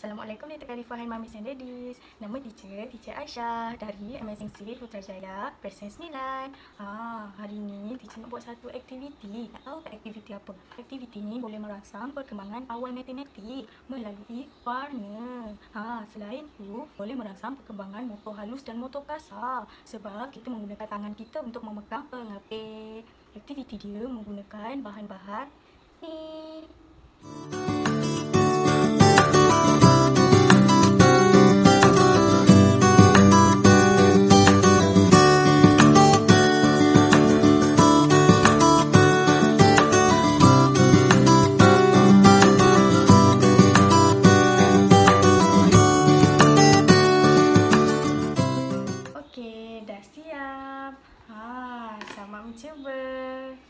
Assalamualaikum Nita Kalifahan Mamis and Daddies Nama teacher, teacher Aisyah Dari Amazing City Putrajaya Persen 9 ha, Hari ni teacher nak buat satu aktiviti. Tak tahu tak aktiviti apa? Aktiviti ni boleh merangsang perkembangan awal matematik Melalui warna. Ha, Selain tu boleh merangsang perkembangan motor halus dan motor kasar Sebab kita menggunakan tangan kita untuk memegang pengapit Aktiviti dia menggunakan bahan-bahan ni dah siap. Ha, sama mencuba.